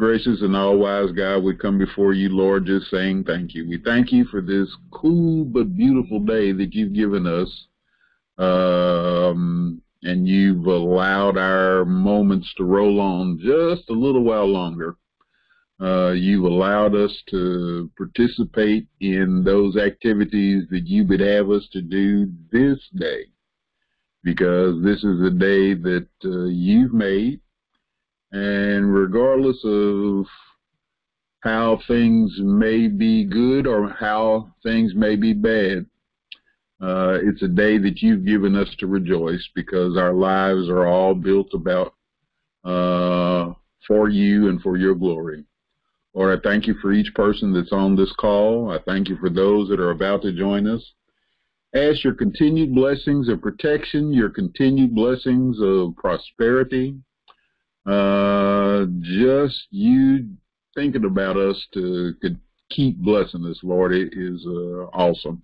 gracious and all wise God, we come before you, Lord, just saying thank you. We thank you for this cool but beautiful day that you've given us. Um, and you've allowed our moments to roll on just a little while longer. Uh, you've allowed us to participate in those activities that you would have us to do this day because this is a day that uh, you've made and regardless of how things may be good or how things may be bad, uh, it's a day that you've given us to rejoice because our lives are all built about uh, for you and for your glory. Lord, I thank you for each person that's on this call. I thank you for those that are about to join us. Ask your continued blessings of protection, your continued blessings of prosperity, uh, just you thinking about us to keep blessing us, Lord, it is uh, awesome.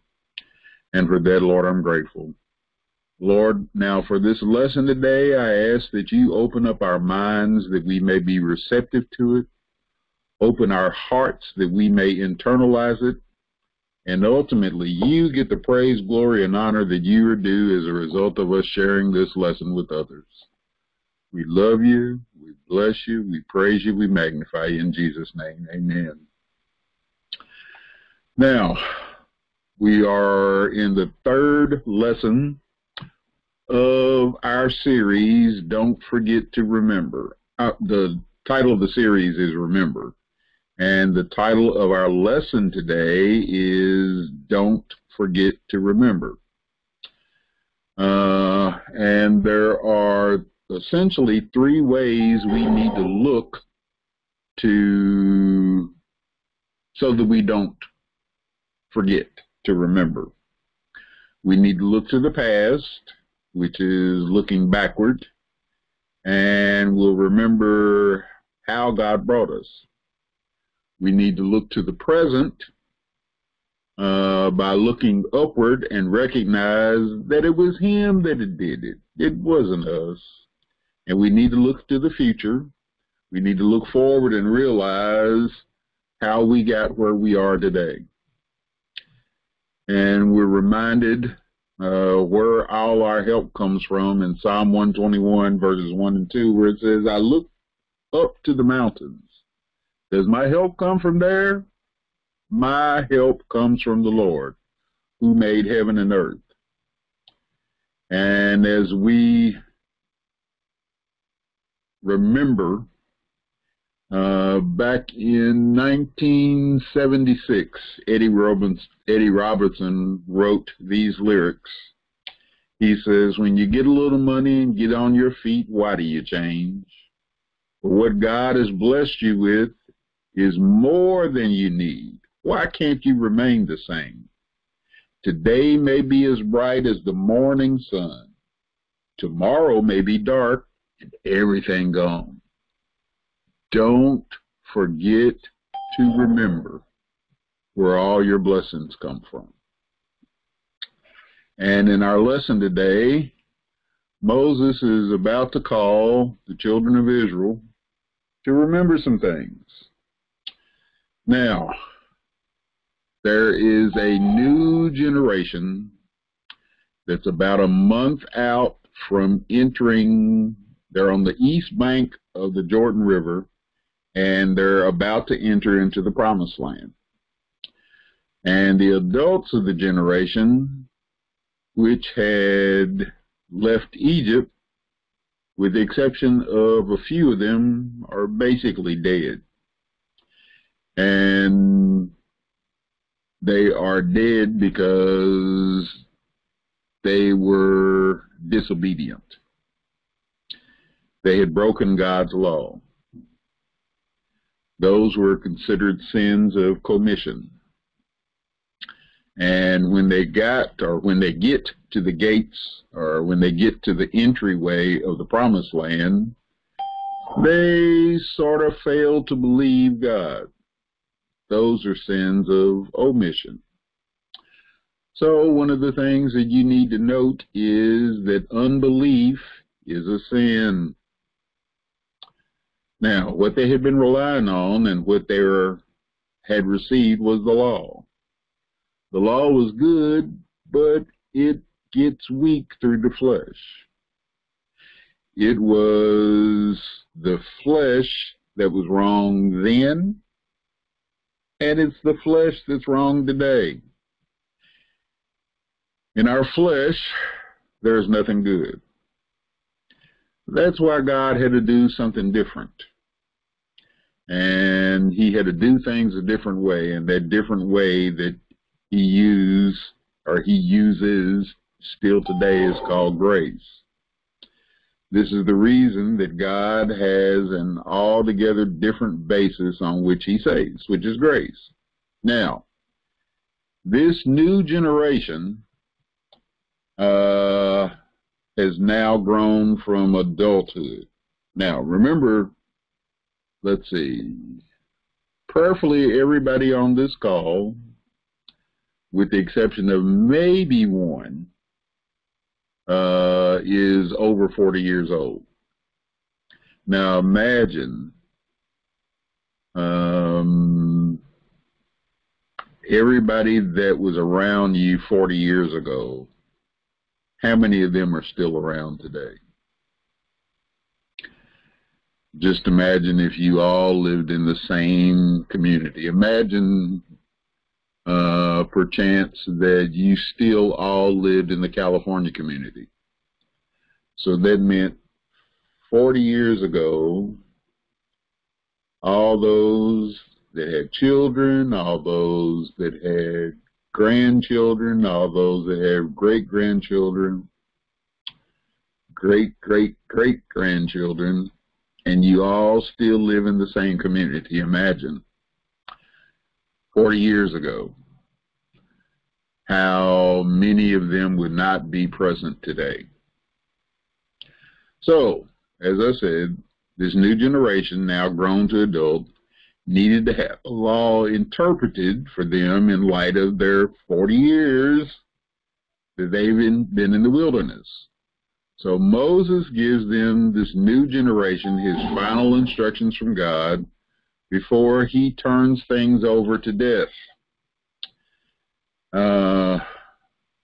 And for that, Lord, I'm grateful. Lord, now for this lesson today, I ask that you open up our minds that we may be receptive to it, open our hearts that we may internalize it, and ultimately you get the praise, glory, and honor that you are due as a result of us sharing this lesson with others. We love you. We bless you. We praise you. We magnify you in Jesus' name. Amen. Now, we are in the third lesson of our series, Don't Forget to Remember. Uh, the title of the series is Remember. And the title of our lesson today is Don't Forget to Remember. Uh, and there are essentially three ways we need to look to so that we don't forget to remember. We need to look to the past, which is looking backward, and we'll remember how God brought us. We need to look to the present uh, by looking upward and recognize that it was Him that did it. It wasn't us. And we need to look to the future. We need to look forward and realize how we got where we are today. And we're reminded uh, where all our help comes from in Psalm 121, verses 1 and 2, where it says, I look up to the mountains. Does my help come from there? My help comes from the Lord, who made heaven and earth. And as we remember uh, back in 1976, Eddie, Robbins, Eddie Robertson wrote these lyrics. He says, when you get a little money and get on your feet, why do you change? For what God has blessed you with is more than you need. Why can't you remain the same? Today may be as bright as the morning sun. Tomorrow may be dark and everything gone. Don't forget to remember where all your blessings come from. And in our lesson today, Moses is about to call the children of Israel to remember some things. Now, there is a new generation that's about a month out from entering they're on the east bank of the Jordan River, and they're about to enter into the promised land. And the adults of the generation, which had left Egypt, with the exception of a few of them, are basically dead. And they are dead because they were disobedient. They had broken God's law. Those were considered sins of commission. And when they got, or when they get to the gates, or when they get to the entryway of the promised land, they sort of fail to believe God. Those are sins of omission. So one of the things that you need to note is that unbelief is a sin. Now, what they had been relying on and what they were, had received was the law. The law was good, but it gets weak through the flesh. It was the flesh that was wrong then, and it's the flesh that's wrong today. In our flesh, there's nothing good. That's why God had to do something different. And he had to do things a different way, and that different way that he used or he uses still today is called grace. This is the reason that God has an altogether different basis on which he saves, which is grace. Now, this new generation uh, has now grown from adulthood. Now, remember, let's see, prayerfully everybody on this call, with the exception of maybe one, uh, is over 40 years old. Now imagine um, everybody that was around you 40 years ago how many of them are still around today? Just imagine if you all lived in the same community. Imagine, uh, perchance, that you still all lived in the California community. So that meant 40 years ago, all those that had children, all those that had grandchildren, all those that have great grandchildren, great great great grandchildren, and you all still live in the same community. Imagine 40 years ago how many of them would not be present today. So, as I said, this new generation, now grown to adult, needed to have a law interpreted for them in light of their 40 years that they've been, been in the wilderness. So Moses gives them, this new generation, his final instructions from God before he turns things over to death. Uh,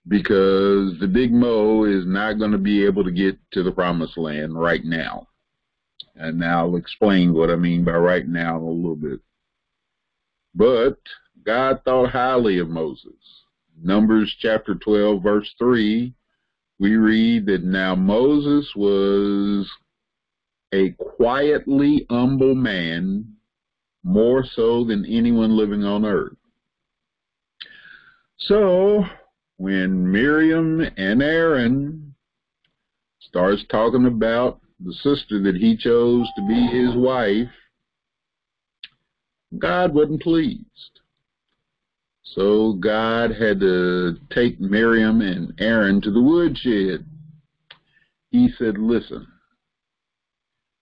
because the big Mo is not going to be able to get to the promised land right now. And now I'll explain what I mean by right now a little bit. But God thought highly of Moses. Numbers chapter 12, verse 3, we read that now Moses was a quietly humble man, more so than anyone living on earth. So, when Miriam and Aaron starts talking about the sister that he chose to be his wife, God wasn't pleased. So God had to take Miriam and Aaron to the woodshed. He said, listen,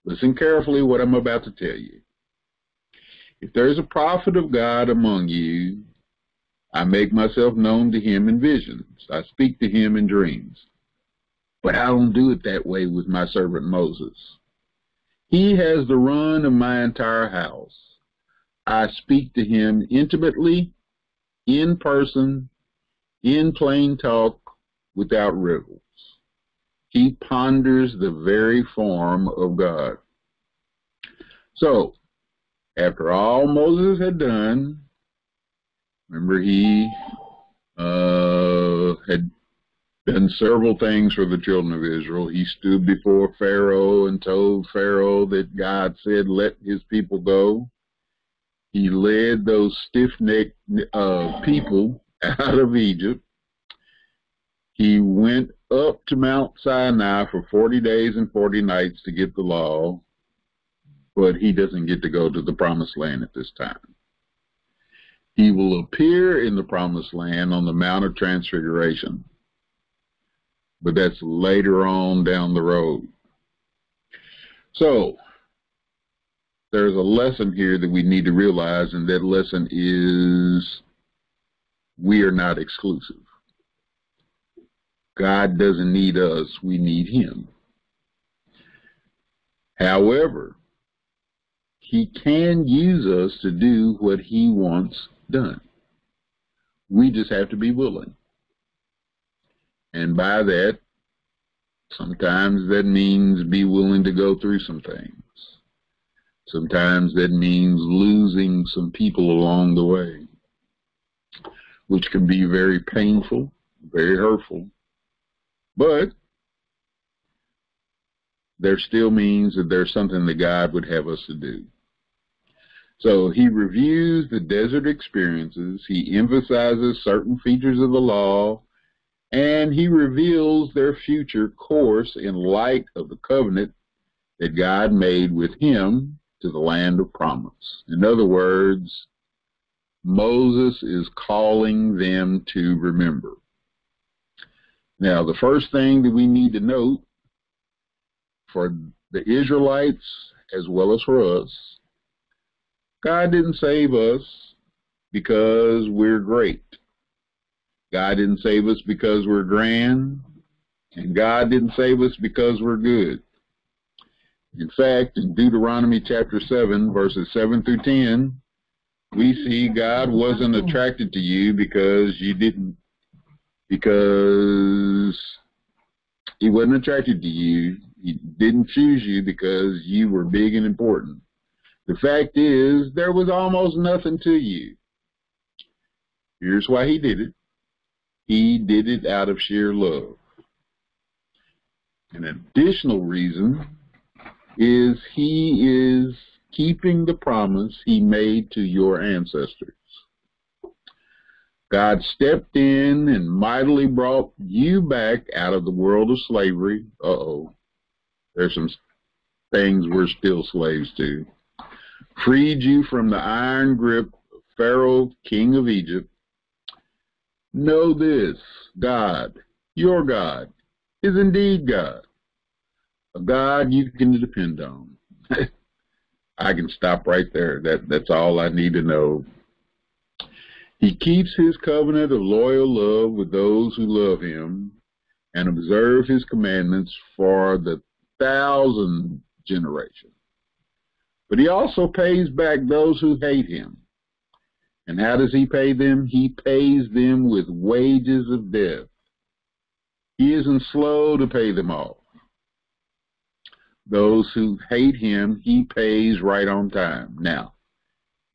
listen carefully what I'm about to tell you. If there's a prophet of God among you, I make myself known to him in visions. I speak to him in dreams. But I don't do it that way with my servant Moses. He has the run of my entire house. I speak to him intimately, in person, in plain talk, without riddles. He ponders the very form of God. So, after all Moses had done, remember he uh, had done several things for the children of Israel. He stood before Pharaoh and told Pharaoh that God said, let his people go. He led those stiff-necked uh, people out of Egypt. He went up to Mount Sinai for 40 days and 40 nights to get the law, but he doesn't get to go to the promised land at this time. He will appear in the promised land on the Mount of Transfiguration, but that's later on down the road. So, there's a lesson here that we need to realize, and that lesson is we are not exclusive. God doesn't need us, we need Him. However, he can use us to do what he wants done. We just have to be willing. And by that, sometimes that means be willing to go through some things. Sometimes that means losing some people along the way, which can be very painful, very hurtful. But there still means that there's something that God would have us to do. So he reviews the desert experiences, he emphasizes certain features of the law, and he reveals their future course in light of the covenant that God made with him to the land of promise. In other words, Moses is calling them to remember. Now, the first thing that we need to note for the Israelites as well as for us, God didn't save us because we're great. God didn't save us because we're grand, and God didn't save us because we're good. In fact, in Deuteronomy chapter 7, verses 7 through 10, we see God wasn't attracted to you because you didn't, because he wasn't attracted to you. He didn't choose you because you were big and important. The fact is, there was almost nothing to you. Here's why he did it. He did it out of sheer love. An additional reason is he is keeping the promise he made to your ancestors. God stepped in and mightily brought you back out of the world of slavery. Uh-oh. There's some things we're still slaves to. Freed you from the iron grip of Pharaoh, king of Egypt, Know this God, your God, is indeed God, a God you can depend on. I can stop right there. That That's all I need to know. He keeps his covenant of loyal love with those who love him and observe his commandments for the thousand generations. But he also pays back those who hate him and how does he pay them? He pays them with wages of death. He isn't slow to pay them off. Those who hate him, he pays right on time. Now,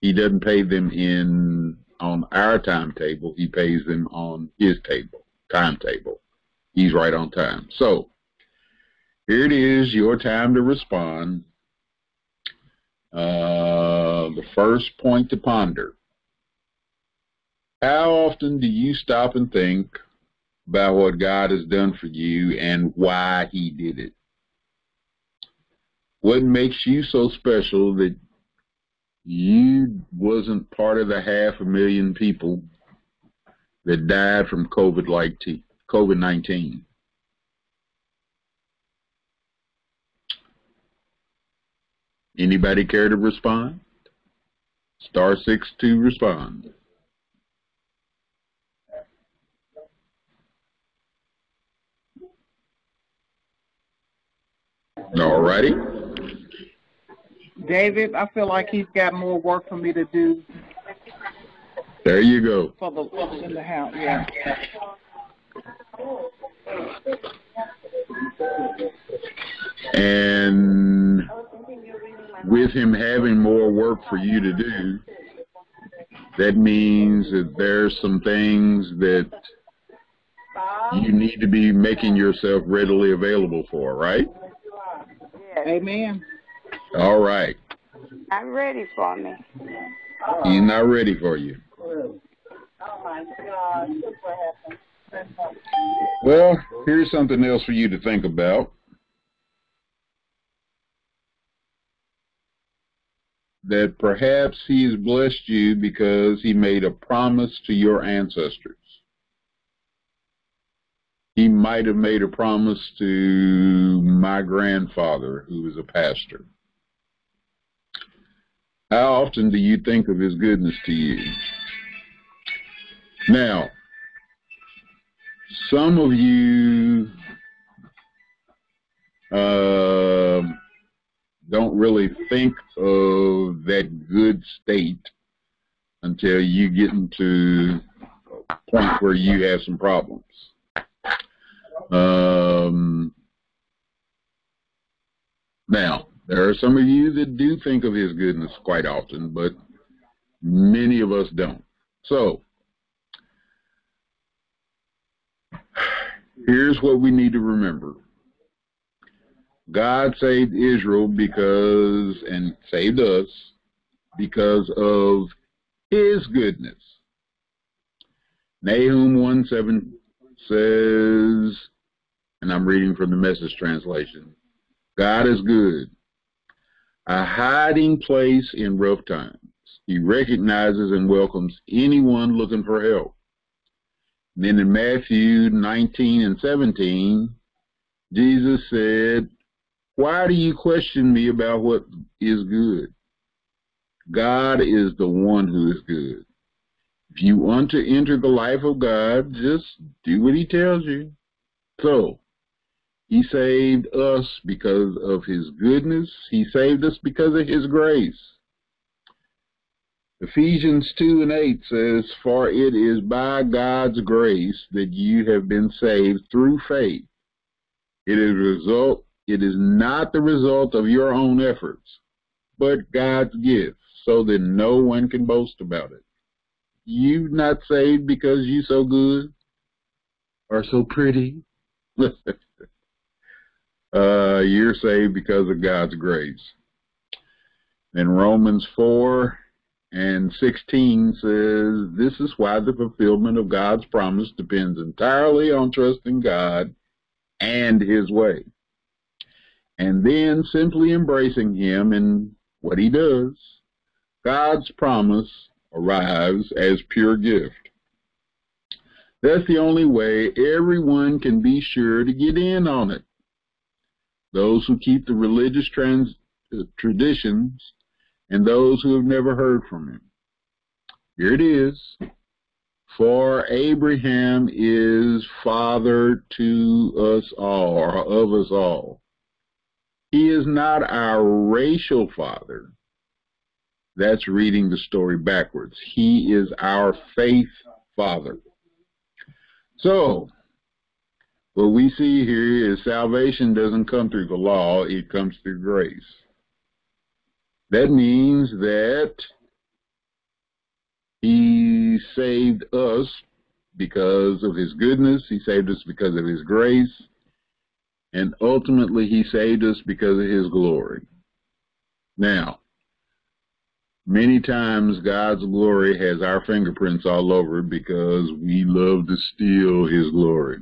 he doesn't pay them in on our timetable. He pays them on his table, timetable. He's right on time. So, here it is, your time to respond. Uh, the first point to ponder. How often do you stop and think about what God has done for you and why he did it? What makes you so special that you wasn't part of the half a million people that died from COVID like COVID nineteen? Anybody care to respond? Star six to respond. All righty. David, I feel like he's got more work for me to do. There you go. For the in the house, yeah. And with him having more work for you to do, that means that there's some things that you need to be making yourself readily available for, right? Amen. All right. I'm ready for me. He's not ready for you. Well, here's something else for you to think about. That perhaps he has blessed you because he made a promise to your ancestors he might have made a promise to my grandfather, who was a pastor. How often do you think of his goodness to you? Now, some of you uh, don't really think of that good state until you get into a point where you have some problems. Um, now, there are some of you that do think of his goodness quite often, but many of us don't. So, here's what we need to remember. God saved Israel because, and saved us because of his goodness. Nahum 1 7 says, and I'm reading from the message translation God is good, a hiding place in rough times. He recognizes and welcomes anyone looking for help. And then in Matthew 19 and 17, Jesus said, Why do you question me about what is good? God is the one who is good. If you want to enter the life of God, just do what he tells you. So, he saved us because of his goodness. He saved us because of his grace. Ephesians 2 and 8 says, For it is by God's grace that you have been saved through faith. It is result it is not the result of your own efforts, but God's gift, so that no one can boast about it. You not saved because you so good or so pretty. uh, you're saved because of God's grace. In Romans 4 and 16 says, This is why the fulfillment of God's promise depends entirely on trusting God and His way. And then simply embracing Him in what He does. God's promise arrives as pure gift. That's the only way everyone can be sure to get in on it. Those who keep the religious trans, uh, traditions and those who have never heard from him. Here it is. For Abraham is father to us all, or of us all. He is not our racial father. That's reading the story backwards. He is our faith father. So, what we see here is salvation doesn't come through the law, it comes through grace. That means that he saved us because of his goodness, he saved us because of his grace, and ultimately he saved us because of his glory. Now, many times God's glory has our fingerprints all over because we love to steal his glory.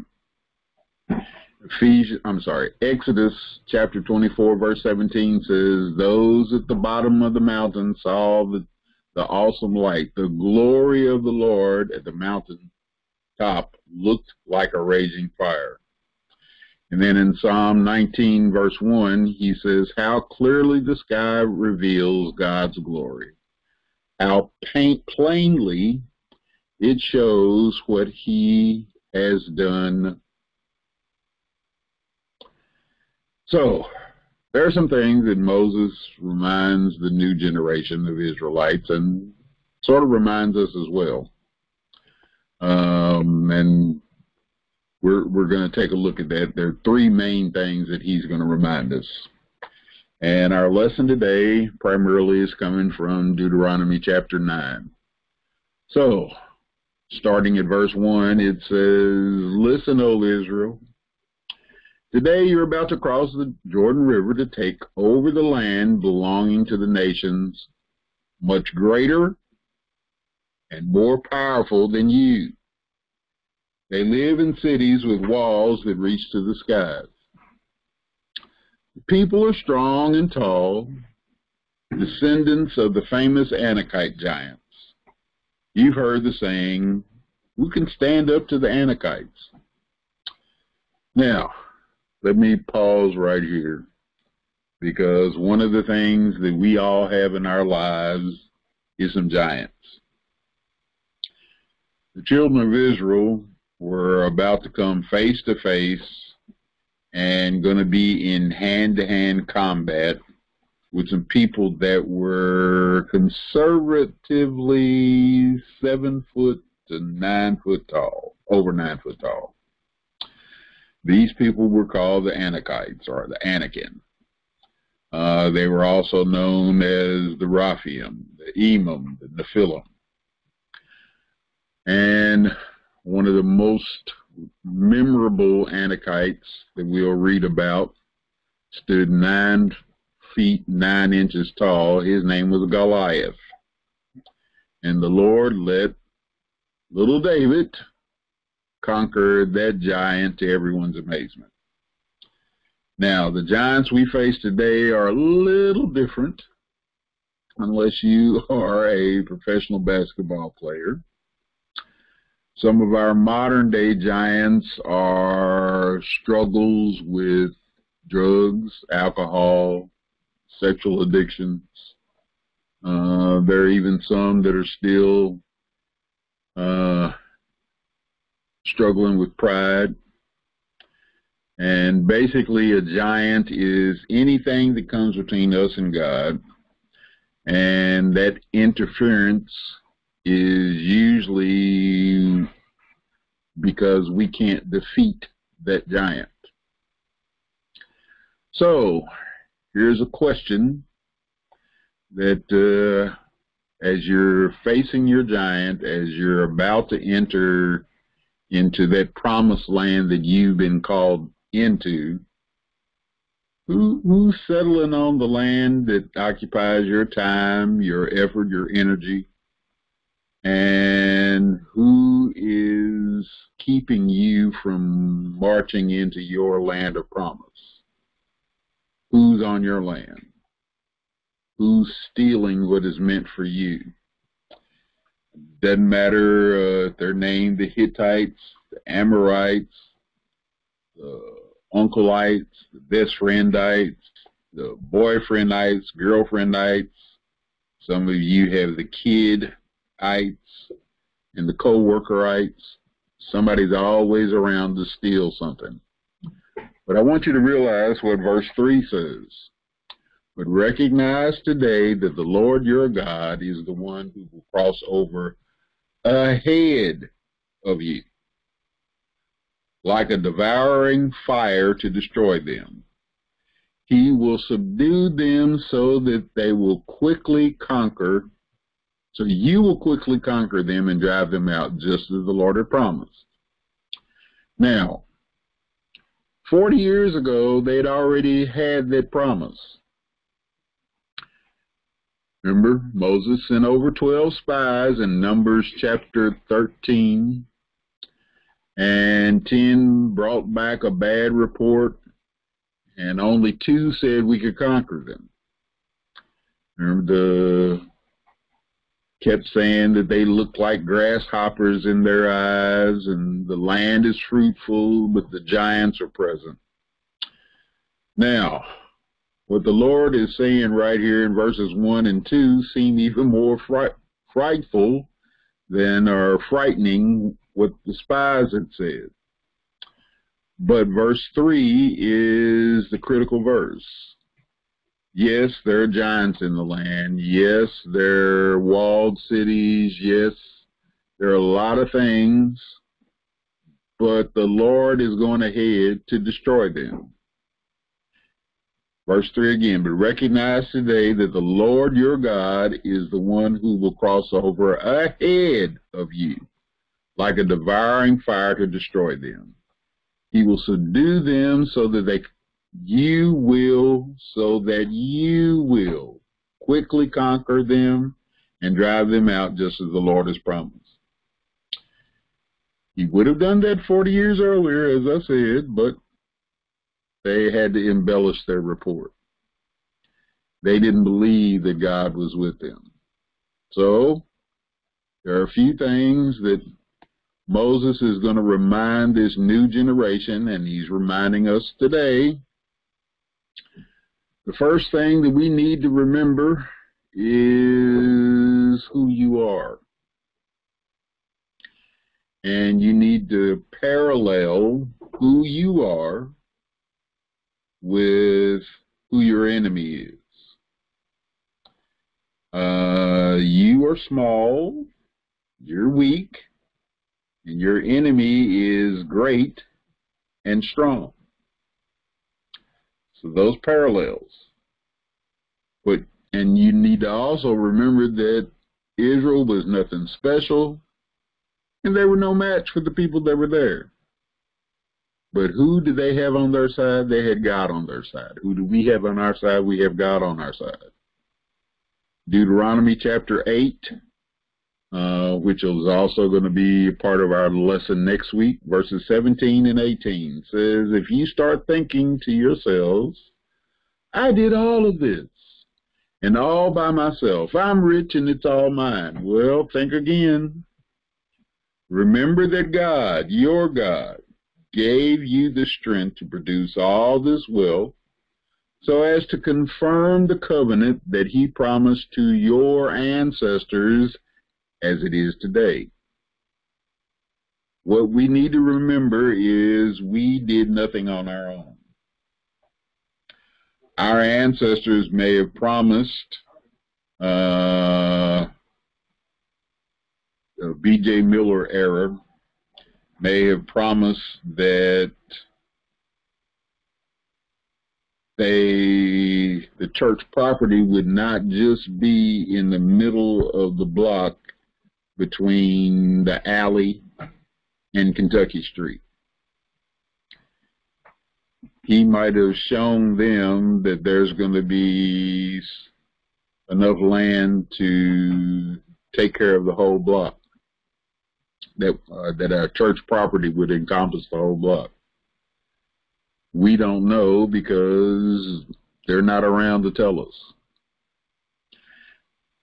Ephesians, I'm sorry, Exodus chapter 24, verse 17 says, Those at the bottom of the mountain saw the, the awesome light. The glory of the Lord at the mountain top looked like a raging fire. And then in Psalm 19, verse 1, he says, How clearly the sky reveals God's glory. How paint plainly it shows what he has done So, there are some things that Moses reminds the new generation of Israelites and sort of reminds us as well. Um, and we're, we're going to take a look at that. There are three main things that he's going to remind us. And our lesson today primarily is coming from Deuteronomy chapter 9. So, starting at verse 1, it says, Listen, O Israel, Today you're about to cross the Jordan River to take over the land belonging to the nations much greater and more powerful than you. They live in cities with walls that reach to the skies. The people are strong and tall, descendants of the famous Anakite giants. You've heard the saying, who can stand up to the Anakites? Now, let me pause right here because one of the things that we all have in our lives is some giants. The children of Israel were about to come face to face and going to be in hand to hand combat with some people that were conservatively seven foot to nine foot tall, over nine foot tall. These people were called the Anakites or the Anakim. Uh, they were also known as the Rephaim, the Emim, the Nephilim. And one of the most memorable Anakites that we'll read about stood nine feet nine inches tall. His name was Goliath. And the Lord let little David conquer that giant to everyone's amazement. Now, the giants we face today are a little different unless you are a professional basketball player. Some of our modern day giants are struggles with drugs, alcohol, sexual addictions. Uh, there are even some that are still uh, struggling with pride. And basically, a giant is anything that comes between us and God, and that interference is usually because we can't defeat that giant. So, here's a question that uh, as you're facing your giant, as you're about to enter into that promised land that you've been called into, who, who's settling on the land that occupies your time, your effort, your energy, and who is keeping you from marching into your land of promise? Who's on your land? Who's stealing what is meant for you? Doesn't matter uh, if they're named the Hittites, the Amorites, the uncleites, the best friendites, the boyfriendites, girlfriendites. Some of you have the kidites and the co-workerites. Somebody's always around to steal something. But I want you to realize what verse 3 says. But recognize today that the Lord your God is the one who will cross over ahead of you like a devouring fire to destroy them. He will subdue them so that they will quickly conquer, so you will quickly conquer them and drive them out, just as the Lord had promised. Now, 40 years ago, they'd already had that promise. Remember, Moses sent over 12 spies in Numbers chapter 13, and 10 brought back a bad report, and only two said we could conquer them. Remember, the kept saying that they looked like grasshoppers in their eyes, and the land is fruitful, but the giants are present. Now, what the Lord is saying right here in verses 1 and 2 seem even more fright, frightful than or frightening what the spies had said. But verse 3 is the critical verse. Yes, there are giants in the land. Yes, there are walled cities. Yes, there are a lot of things. But the Lord is going ahead to destroy them. Verse 3 again, but recognize today that the Lord your God is the one who will cross over ahead of you like a devouring fire to destroy them. He will subdue them so that they you will so that you will quickly conquer them and drive them out just as the Lord has promised. He would have done that 40 years earlier, as I said, but they had to embellish their report. They didn't believe that God was with them. So, there are a few things that Moses is going to remind this new generation, and he's reminding us today. The first thing that we need to remember is who you are. And you need to parallel who you are with who your enemy is. uh, you are small, you're weak, and your enemy is great and strong. So those parallels. But and you need to also remember that Israel was nothing special, and they were no match for the people that were there. But who did they have on their side? They had God on their side. Who do we have on our side? We have God on our side. Deuteronomy chapter 8, uh, which is also going to be part of our lesson next week, verses 17 and 18, says, If you start thinking to yourselves, I did all of this, and all by myself. I'm rich and it's all mine. Well, think again. Remember that God, your God, gave you the strength to produce all this wealth so as to confirm the covenant that he promised to your ancestors as it is today. What we need to remember is we did nothing on our own. Our ancestors may have promised uh, B.J. Miller era may have promised that they the church property would not just be in the middle of the block between the alley and Kentucky Street. He might have shown them that there's going to be enough land to take care of the whole block that uh, that our church property would encompass the whole block. We don't know because they're not around to tell us.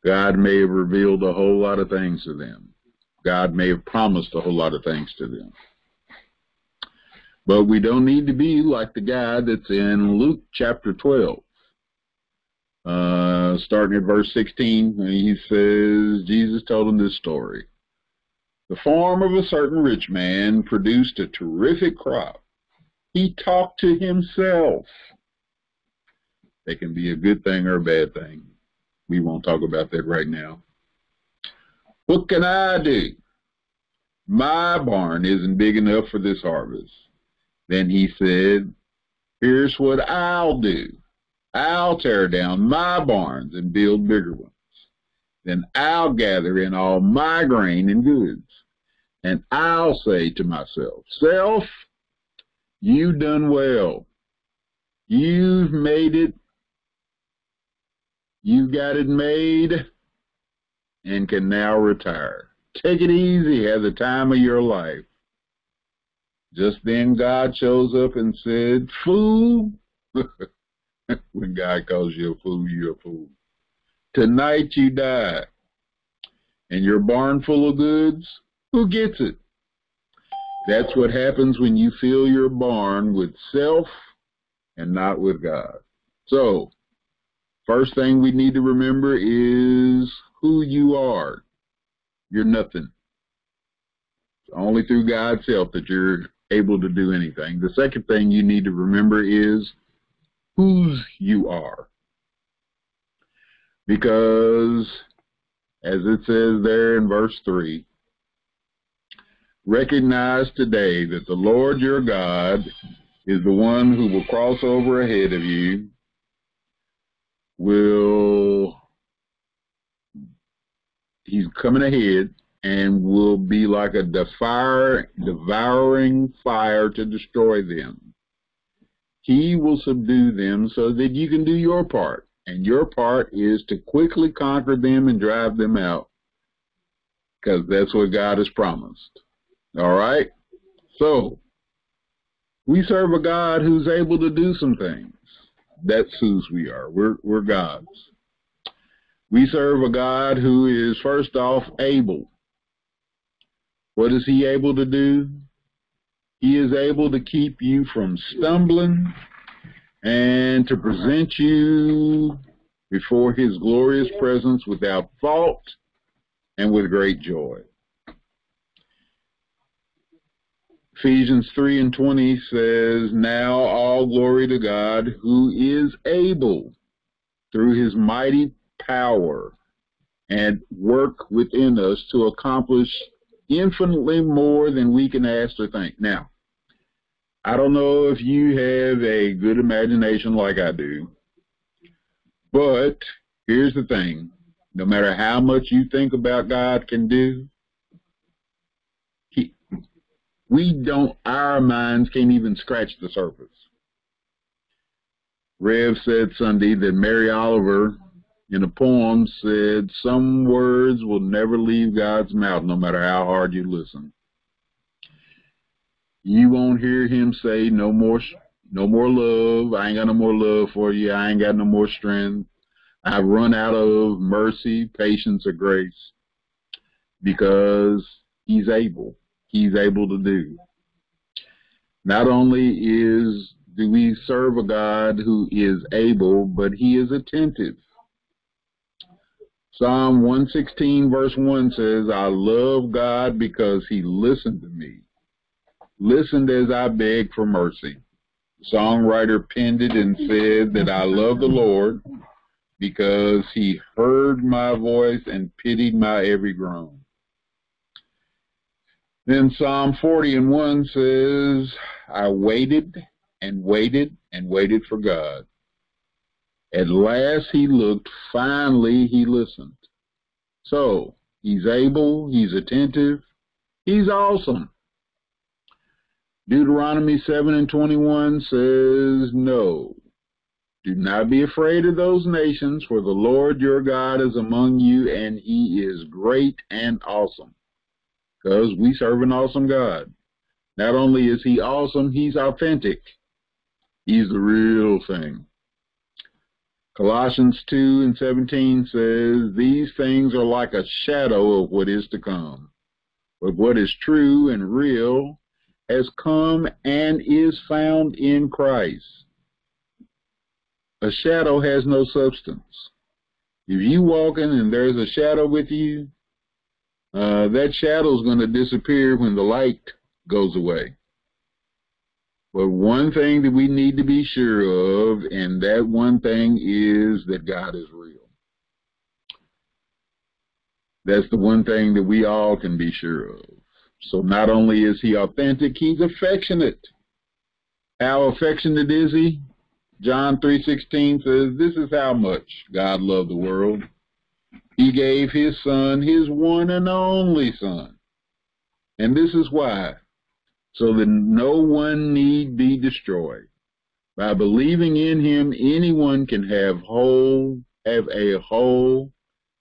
God may have revealed a whole lot of things to them. God may have promised a whole lot of things to them. But we don't need to be like the guy that's in Luke chapter 12. Uh, starting at verse 16, he says, Jesus told him this story. The farm of a certain rich man produced a terrific crop. He talked to himself. That can be a good thing or a bad thing. We won't talk about that right now. What can I do? My barn isn't big enough for this harvest. Then he said, Here's what I'll do. I'll tear down my barns and build bigger ones. Then I'll gather in all my grain and goods. And I'll say to myself, Self, you've done well. You've made it. You've got it made and can now retire. Take it easy. Have the time of your life. Just then God shows up and said, Fool. when God calls you a fool, you're a fool. Tonight you die. And your barn full of goods who gets it? That's what happens when you fill your barn with self and not with God. So, first thing we need to remember is who you are. You're nothing. It's only through God's help that you're able to do anything. The second thing you need to remember is whose you are. Because, as it says there in verse 3, Recognize today that the Lord your God is the one who will cross over ahead of you, will, he's coming ahead and will be like a defire, devouring fire to destroy them. He will subdue them so that you can do your part. And your part is to quickly conquer them and drive them out because that's what God has promised. All right? So, we serve a God who's able to do some things. That's whose we are. We're, we're God's. We serve a God who is, first off, able. What is he able to do? He is able to keep you from stumbling and to present you before his glorious presence without fault and with great joy. Ephesians 3 and 20 says, Now all glory to God who is able through his mighty power and work within us to accomplish infinitely more than we can ask or think. Now, I don't know if you have a good imagination like I do, but here's the thing. No matter how much you think about God can do, he, we don't, our minds can't even scratch the surface. Rev said Sunday that Mary Oliver in a poem said, Some words will never leave God's mouth no matter how hard you listen. You won't hear him say, No more no more love. I ain't got no more love for you. I ain't got no more strength. I've run out of mercy, patience, or grace because he's able. He's able to do. Not only is do we serve a God who is able, but he is attentive. Psalm 116 verse 1 says, I love God because he listened to me. Listened as I begged for mercy. The songwriter penned it and said that I love the Lord because he heard my voice and pitied my every groan. Then Psalm 40 and 1 says, I waited and waited and waited for God. At last he looked, finally he listened. So, he's able, he's attentive, he's awesome. Deuteronomy 7 and 21 says, No, do not be afraid of those nations, for the Lord your God is among you, and he is great and awesome. Because we serve an awesome God. Not only is he awesome, he's authentic. He's the real thing. Colossians 2 and 17 says, These things are like a shadow of what is to come. But what is true and real has come and is found in Christ. A shadow has no substance. If you walking and there's a shadow with you, uh, that shadow is going to disappear when the light goes away. But one thing that we need to be sure of, and that one thing is that God is real. That's the one thing that we all can be sure of. So not only is he authentic, he's affectionate. How affectionate is he? John 3.16 says, This is how much God loved the world. He gave his son, his one and only son. And this is why so that no one need be destroyed. By believing in him, anyone can have whole, have a whole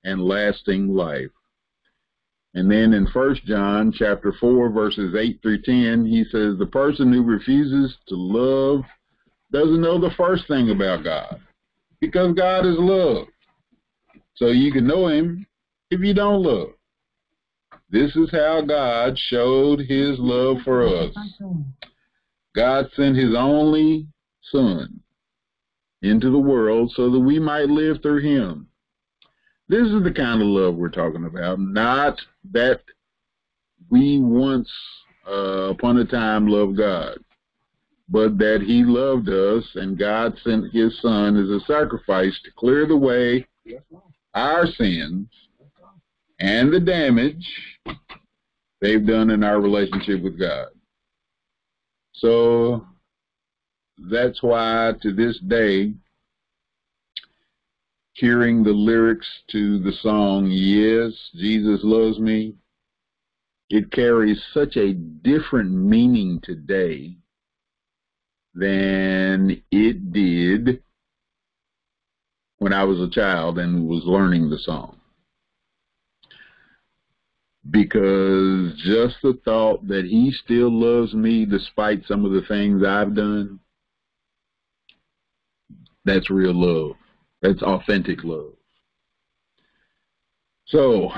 and lasting life. And then in First John chapter 4 verses 8 through 10, he says the person who refuses to love doesn't know the first thing about God because God is love. So you can know him if you don't love. This is how God showed his love for us. God sent his only son into the world so that we might live through him. This is the kind of love we're talking about, not that we once uh, upon a time loved God, but that he loved us and God sent his son as a sacrifice to clear the way our sins and the damage they've done in our relationship with God. So that's why to this day, hearing the lyrics to the song, Yes, Jesus Loves Me, it carries such a different meaning today than it did when I was a child and was learning the song because just the thought that he still loves me despite some of the things I've done, that's real love. That's authentic love. So,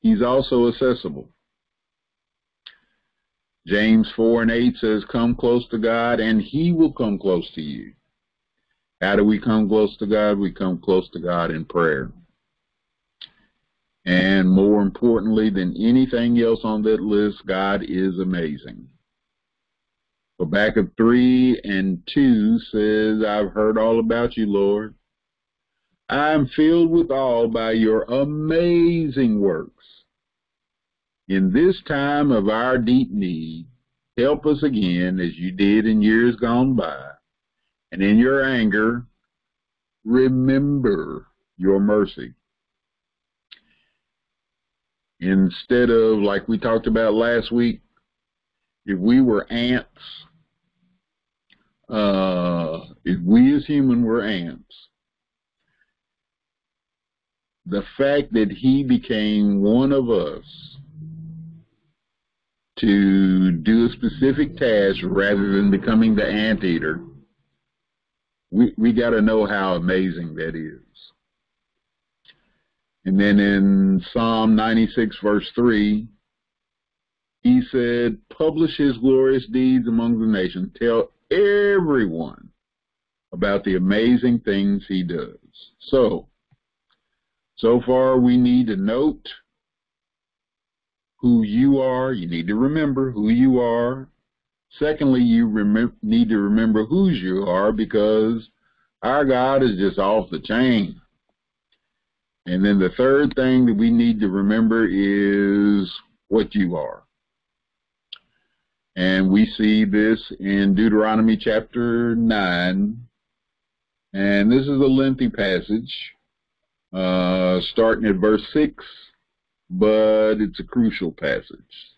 he's also accessible. James 4 and 8 says, Come close to God, and he will come close to you. How do we come close to God? We come close to God in prayer. And more importantly than anything else on that list, God is amazing. Habakkuk 3 and 2 says, I've heard all about you, Lord. I am filled with awe by your amazing works. In this time of our deep need, help us again as you did in years gone by. And in your anger, remember your mercy. Instead of, like we talked about last week, if we were ants, uh, if we as human were ants, the fact that he became one of us to do a specific task rather than becoming the anteater, we, we got to know how amazing that is. And then in Psalm 96, verse 3, he said, Publish his glorious deeds among the nations. Tell everyone about the amazing things he does. So, so far we need to note who you are. You need to remember who you are. Secondly, you need to remember whose you are because our God is just off the chain. And then the third thing that we need to remember is what you are. And we see this in Deuteronomy chapter 9. And this is a lengthy passage, uh, starting at verse 6, but it's a crucial passage.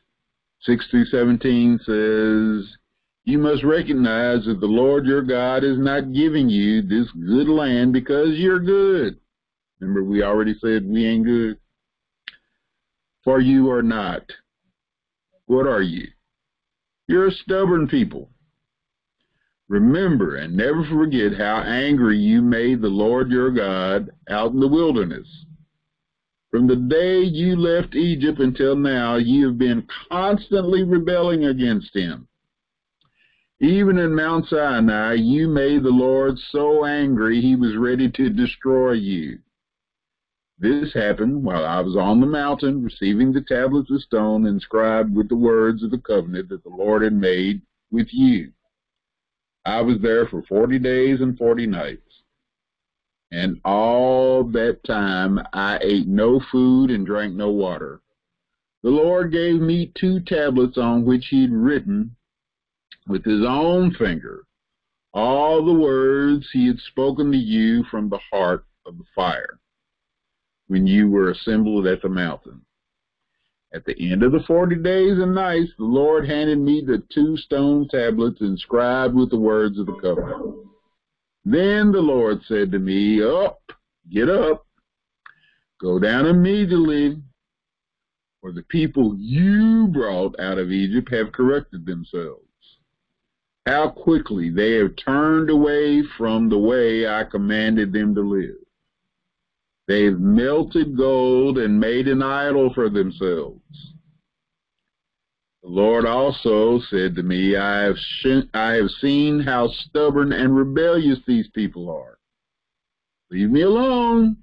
6 through 17 says, You must recognize that the Lord your God is not giving you this good land because you're good. Remember, we already said we ain't good. For you are not. What are you? You're a stubborn people. Remember and never forget how angry you made the Lord your God out in the wilderness. From the day you left Egypt until now, you have been constantly rebelling against him. Even in Mount Sinai, you made the Lord so angry he was ready to destroy you. This happened while I was on the mountain receiving the tablets of stone inscribed with the words of the covenant that the Lord had made with you. I was there for 40 days and 40 nights. And all that time I ate no food and drank no water. The Lord gave me two tablets on which he'd written with his own finger all the words he had spoken to you from the heart of the fire when you were assembled at the mountain. At the end of the forty days and nights, the Lord handed me the two stone tablets inscribed with the words of the covenant. Then the Lord said to me, Up, get up, go down immediately, for the people you brought out of Egypt have corrected themselves. How quickly they have turned away from the way I commanded them to live. They've melted gold and made an idol for themselves. The Lord also said to me, I have, I have seen how stubborn and rebellious these people are. Leave me alone,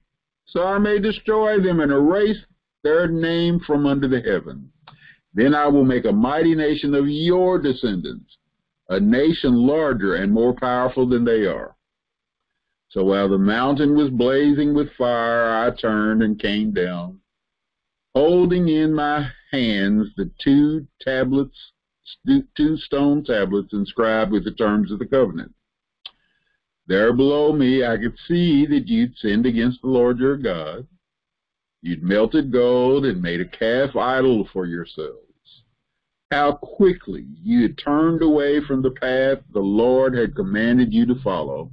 so I may destroy them and erase their name from under the heaven. Then I will make a mighty nation of your descendants, a nation larger and more powerful than they are. So while the mountain was blazing with fire, I turned and came down, holding in my hands the two tablets, two stone tablets inscribed with the terms of the covenant. There below me, I could see that you'd sinned against the Lord your God. You'd melted gold and made a calf idol for yourselves. How quickly you had turned away from the path the Lord had commanded you to follow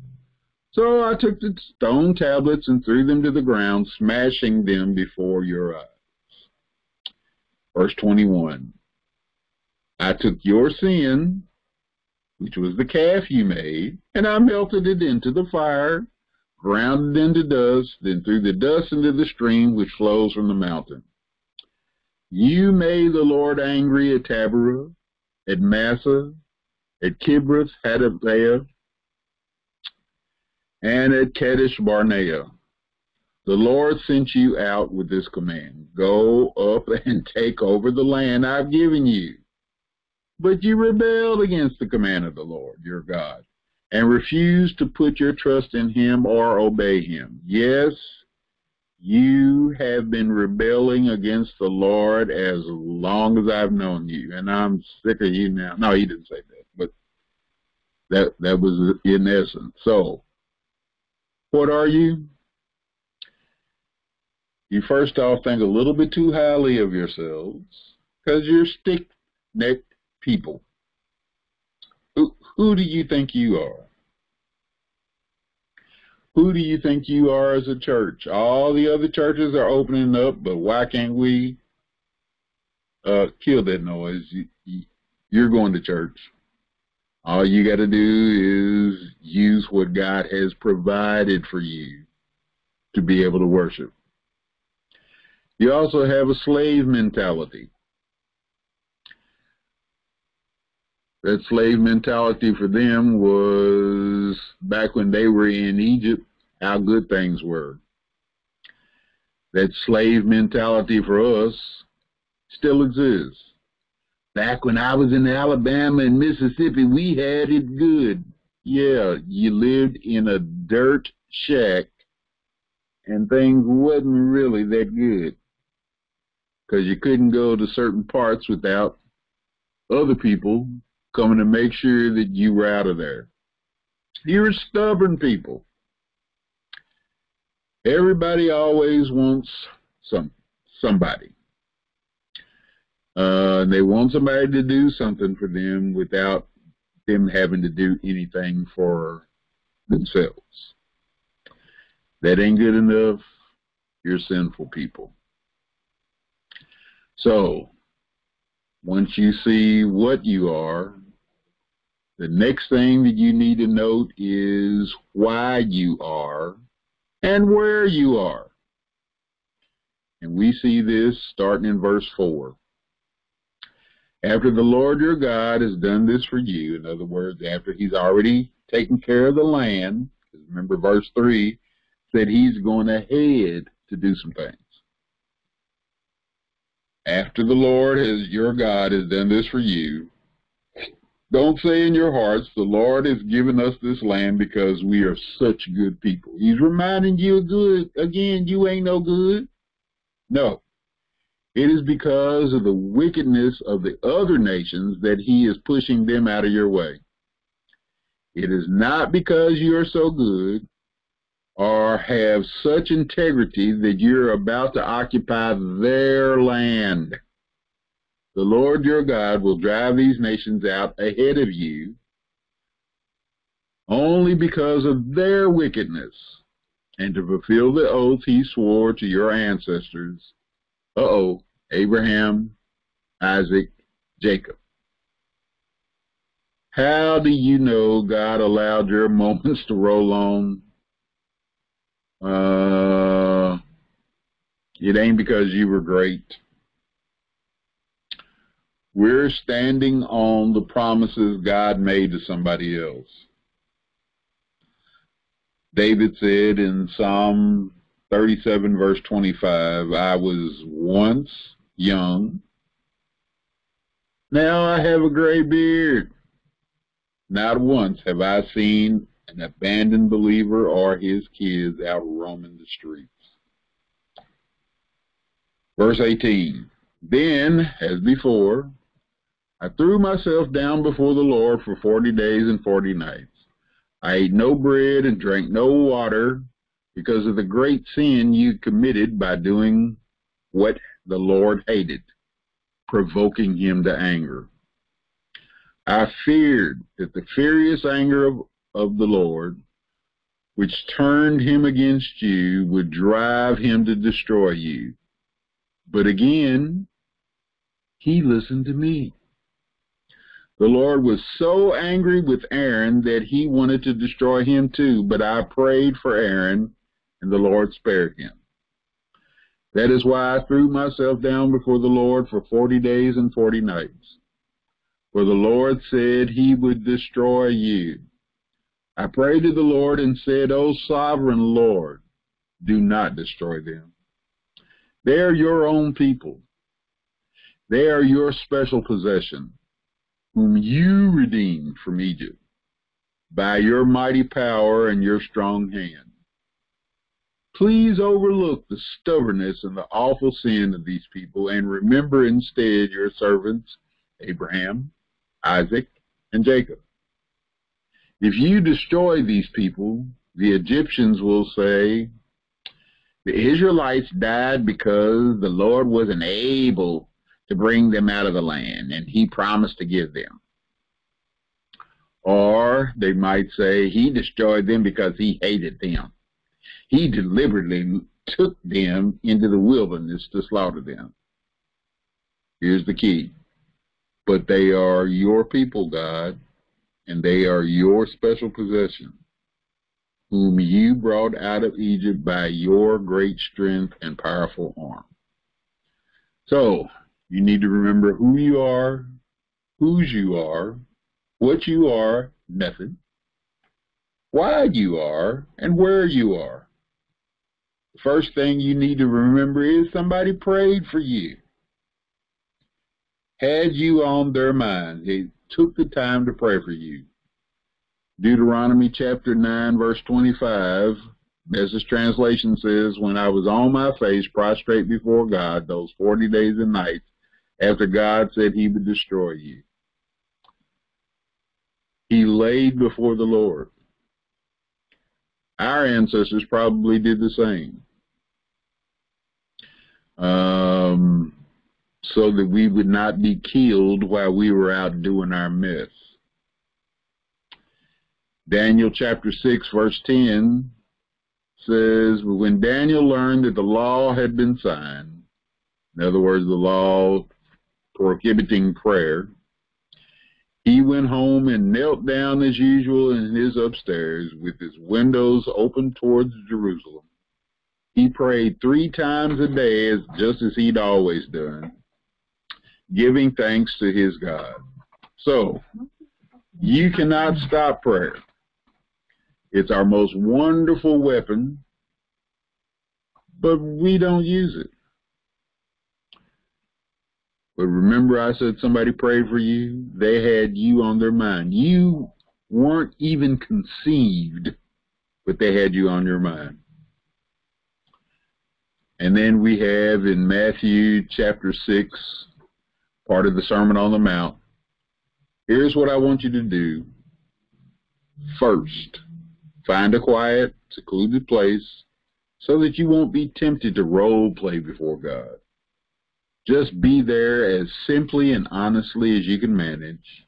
so I took the stone tablets and threw them to the ground, smashing them before your eyes. Verse 21. I took your sin, which was the calf you made, and I melted it into the fire, ground it into dust, then threw the dust into the stream which flows from the mountain. You made the Lord angry at Taberah, at Massah, at Kibroth Hattaavah, and at Kadesh Barnea. The Lord sent you out with this command Go up and take over the land I've given you. But you rebelled against the command of the Lord your God and refuse to put your trust in him or obey him. Yes, you have been rebelling against the Lord as long as I've known you, and I'm sick of you now. No, he didn't say that, but that that was in essence. So, what are you? You first off think a little bit too highly of yourselves because you're stick-necked people. Who, who do you think you are? Who do you think you are as a church? All the other churches are opening up, but why can't we uh, kill that noise? You, you're going to church. All you got to do is use what God has provided for you to be able to worship. You also have a slave mentality. That slave mentality for them was back when they were in Egypt, how good things were. That slave mentality for us still exists. Back when I was in Alabama and Mississippi, we had it good. Yeah, you lived in a dirt shack and things wasn't really that good because you couldn't go to certain parts without other people coming to make sure that you were out of there. You're stubborn people. Everybody always wants some somebody. Uh, they want somebody to do something for them without them having to do anything for themselves. That ain't good enough. You're sinful people. So, once you see what you are, the next thing that you need to note is why you are and where you are. And we see this starting in verse 4. After the Lord your God has done this for you, in other words, after he's already taken care of the land, remember verse 3 said he's going ahead to do some things after the Lord has your God has done this for you, don't say in your hearts, the Lord has given us this land because we are such good people. He's reminding you good again, you ain't no good. No. It is because of the wickedness of the other nations that he is pushing them out of your way. It is not because you are so good or have such integrity that you're about to occupy their land. The Lord your God will drive these nations out ahead of you only because of their wickedness and to fulfill the oath he swore to your ancestors. Uh-oh, Abraham, Isaac, Jacob. How do you know God allowed your moments to roll on uh, it ain't because you were great. We're standing on the promises God made to somebody else. David said in Psalm 37, verse 25, I was once young. Now I have a gray beard. Not once have I seen an abandoned believer or his kids out roaming the streets. Verse 18 Then, as before, I threw myself down before the Lord for forty days and forty nights. I ate no bread and drank no water because of the great sin you committed by doing what the Lord hated, provoking him to anger. I feared that the furious anger of of the Lord, which turned him against you, would drive him to destroy you. But again, he listened to me. The Lord was so angry with Aaron that he wanted to destroy him too, but I prayed for Aaron, and the Lord spared him. That is why I threw myself down before the Lord for forty days and forty nights. For the Lord said he would destroy you. I prayed to the Lord and said, O sovereign Lord, do not destroy them. They are your own people. They are your special possession, whom you redeemed from Egypt. by your mighty power and your strong hand. Please overlook the stubbornness and the awful sin of these people and remember instead your servants, Abraham, Isaac, and Jacob. If you destroy these people, the Egyptians will say, the Israelites died because the Lord wasn't able to bring them out of the land and he promised to give them. Or they might say he destroyed them because he hated them. He deliberately took them into the wilderness to slaughter them. Here's the key. But they are your people, God, and they are your special possession, whom you brought out of Egypt by your great strength and powerful arm. So, you need to remember who you are, whose you are, what you are, nothing, why you are, and where you are. The first thing you need to remember is somebody prayed for you, had you on their mind. Took the time to pray for you. Deuteronomy chapter 9, verse 25, Message translation says, When I was on my face prostrate before God those 40 days and nights, after God said he would destroy you. He laid before the Lord. Our ancestors probably did the same. Um, so that we would not be killed while we were out doing our mess. Daniel chapter 6, verse 10 says, When Daniel learned that the law had been signed, in other words, the law prohibiting prayer, he went home and knelt down as usual in his upstairs with his windows open towards Jerusalem. He prayed three times a day, just as he'd always done, giving thanks to his God. So, you cannot stop prayer. It's our most wonderful weapon, but we don't use it. But remember I said somebody prayed for you? They had you on their mind. You weren't even conceived, but they had you on your mind. And then we have in Matthew chapter 6, part of the Sermon on the Mount, here's what I want you to do. First, find a quiet, secluded place so that you won't be tempted to role play before God. Just be there as simply and honestly as you can manage.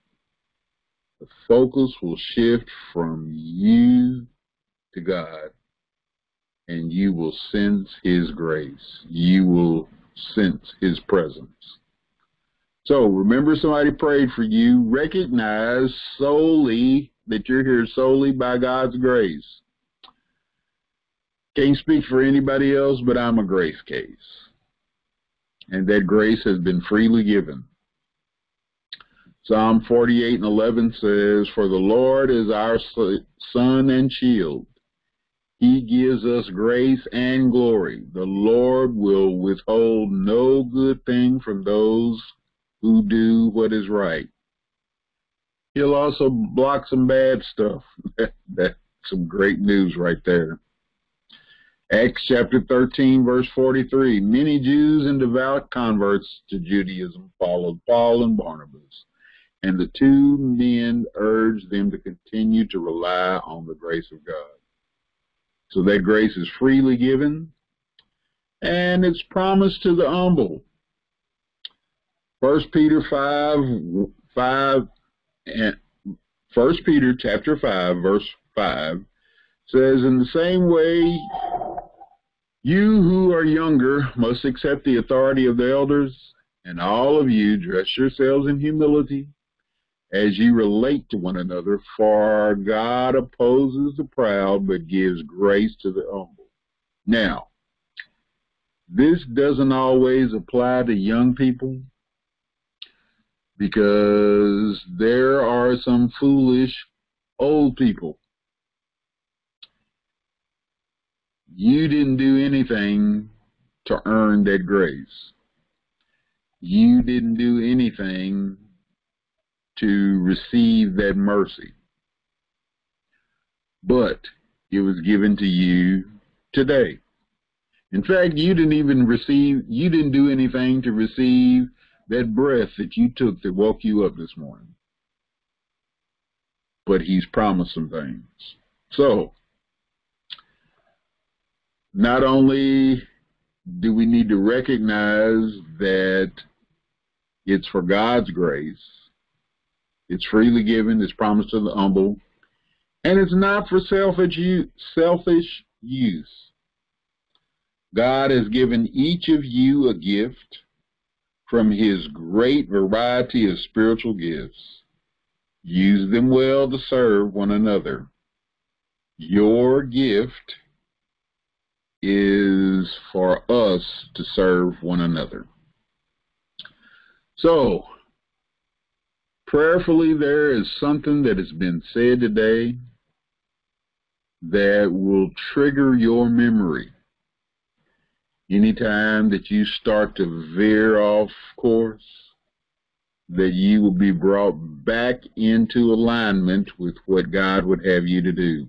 The focus will shift from you to God, and you will sense His grace. You will sense His presence. So remember somebody prayed for you. Recognize solely that you're here solely by God's grace. Can't speak for anybody else, but I'm a grace case and that grace has been freely given. Psalm 48 and 11 says, For the Lord is our sun and shield. He gives us grace and glory. The Lord will withhold no good thing from those who do what is right. He'll also block some bad stuff. That's some great news right there. Acts chapter 13, verse 43. Many Jews and devout converts to Judaism followed Paul and Barnabas, and the two men urged them to continue to rely on the grace of God. So that grace is freely given, and it's promised to the humble. First Peter 5, 5 and First Peter chapter 5, verse 5 says, In the same way, you who are younger must accept the authority of the elders, and all of you dress yourselves in humility as you relate to one another, for God opposes the proud but gives grace to the humble. Now, this doesn't always apply to young people because there are some foolish old people You didn't do anything to earn that grace. You didn't do anything to receive that mercy. but it was given to you today. In fact, you didn't even receive, you didn't do anything to receive that breath that you took that woke you up this morning. But he's promised some things. So, not only do we need to recognize that it's for God's grace, it's freely given, it's promised to the humble, and it's not for selfish. Selfish use. God has given each of you a gift from his great variety of spiritual gifts. Use them well to serve one another. Your gift is for us to serve one another. So, prayerfully, there is something that has been said today that will trigger your memory. Anytime that you start to veer off course, that you will be brought back into alignment with what God would have you to do.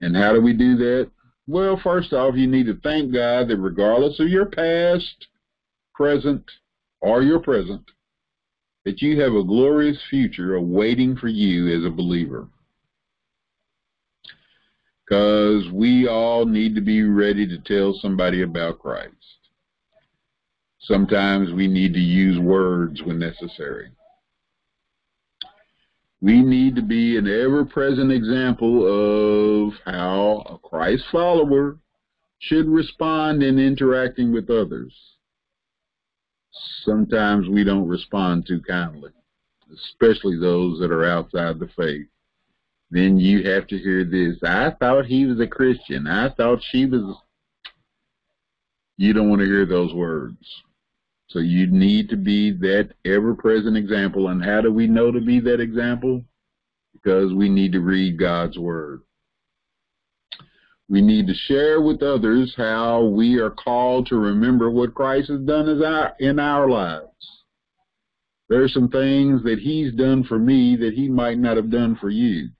And how do we do that? Well, first off, you need to thank God that regardless of your past, present, or your present, that you have a glorious future awaiting for you as a believer. Because we all need to be ready to tell somebody about Christ. Sometimes we need to use words when necessary. We need to be an ever-present example of how a Christ follower should respond in interacting with others. Sometimes we don't respond too kindly, especially those that are outside the faith. Then you have to hear this. I thought he was a Christian. I thought she was. You don't want to hear those words. So you need to be that ever-present example. And how do we know to be that example? Because we need to read God's Word. We need to share with others how we are called to remember what Christ has done in our lives. There are some things that he's done for me that he might not have done for you.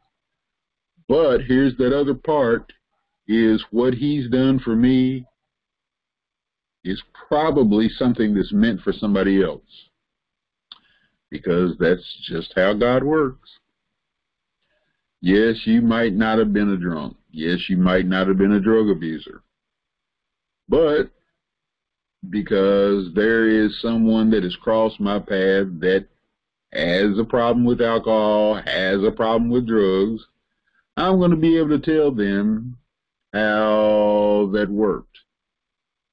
But here's that other part is what he's done for me is probably something that's meant for somebody else. Because that's just how God works. Yes, you might not have been a drunk. Yes, you might not have been a drug abuser. But because there is someone that has crossed my path that has a problem with alcohol, has a problem with drugs, I'm going to be able to tell them how that worked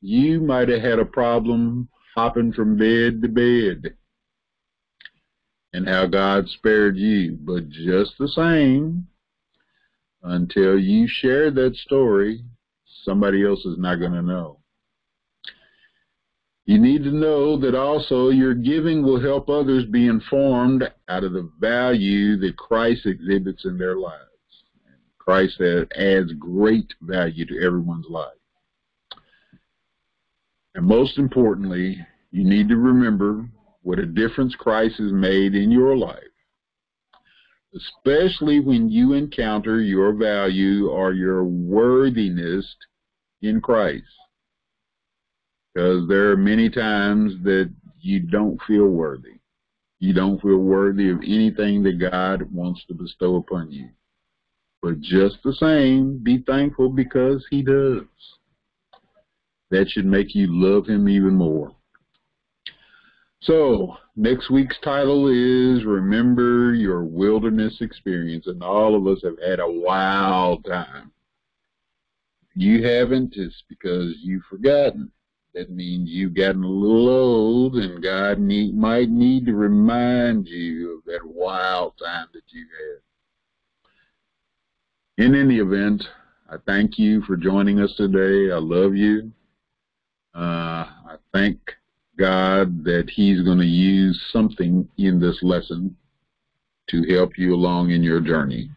you might have had a problem hopping from bed to bed and how God spared you. But just the same, until you share that story, somebody else is not going to know. You need to know that also your giving will help others be informed out of the value that Christ exhibits in their lives. Christ that adds great value to everyone's life. And most importantly, you need to remember what a difference Christ has made in your life, especially when you encounter your value or your worthiness in Christ. Because there are many times that you don't feel worthy. You don't feel worthy of anything that God wants to bestow upon you. But just the same, be thankful because He does that should make you love him even more. So, next week's title is Remember Your Wilderness Experience, and all of us have had a wild time. You haven't, it's because you've forgotten. That means you've gotten a little old, and God need, might need to remind you of that wild time that you had. In any event, I thank you for joining us today. I love you. Uh, I thank God that He's going to use something in this lesson to help you along in your journey.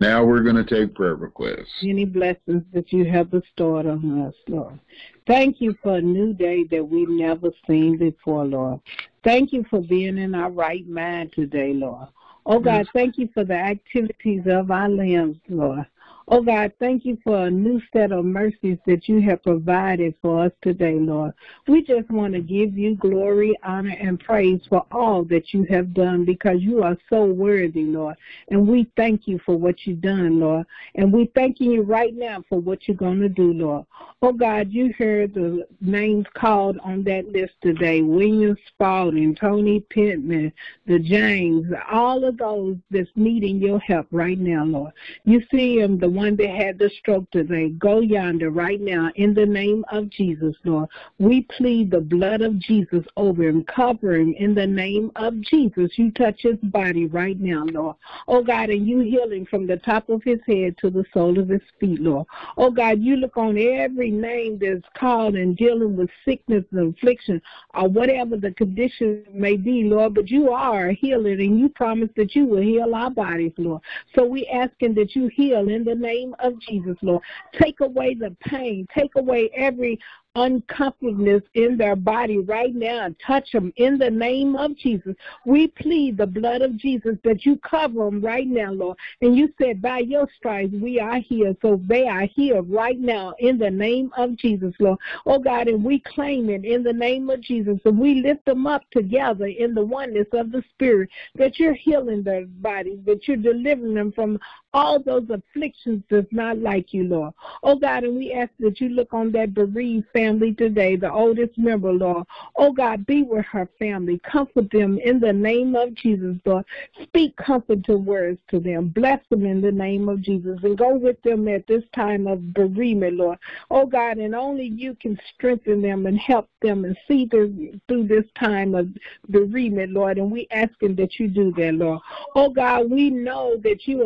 Now we're going to take prayer requests. Any blessings that you have bestowed on us, Lord. Thank you for a new day that we've never seen before, Lord. Thank you for being in our right mind today, Lord. Oh God, thank you for the activities of our limbs, Lord. Oh God, thank you for a new set of mercies that you have provided for us today, Lord. We just want to give you glory, honor, and praise for all that you have done because you are so worthy, Lord. And we thank you for what you've done, Lord. And we thanking you right now for what you're going to do, Lord. Oh God, you heard the names called on that list today. William Spalding, Tony Pittman, the James, all of those that's needing your help right now, Lord. You see them, the one that had the stroke today. Go yonder right now in the name of Jesus, Lord. We plead the blood of Jesus over him, cover him in the name of Jesus. You touch his body right now, Lord. Oh God, and you heal him from the top of his head to the sole of his feet, Lord. Oh God, you look on every name that's called and dealing with sickness and affliction or whatever the condition may be, Lord, but you are a healer and you promise that you will heal our bodies, Lord. So we asking that you heal in the name of Jesus, Lord. Take away the pain. Take away every uncomfortableness in their body right now and touch them in the name of Jesus. We plead the blood of Jesus that you cover them right now, Lord. And you said, by your stripes we are healed. So they are healed right now in the name of Jesus, Lord. Oh God, and we claim it in the name of Jesus. And we lift them up together in the oneness of the Spirit that you're healing their bodies, that you're delivering them from all those afflictions that's not like you, Lord. Oh God, and we ask that you look on that bereaved family today, the oldest member, Lord. Oh God, be with her family. Comfort them in the name of Jesus, Lord. Speak comforting words to them. Bless them in the name of Jesus. And go with them at this time of bereavement, Lord. Oh God, and only you can strengthen them and help them and see them through this time of bereavement, Lord. And we asking that you do that, Lord. Oh God, we know that you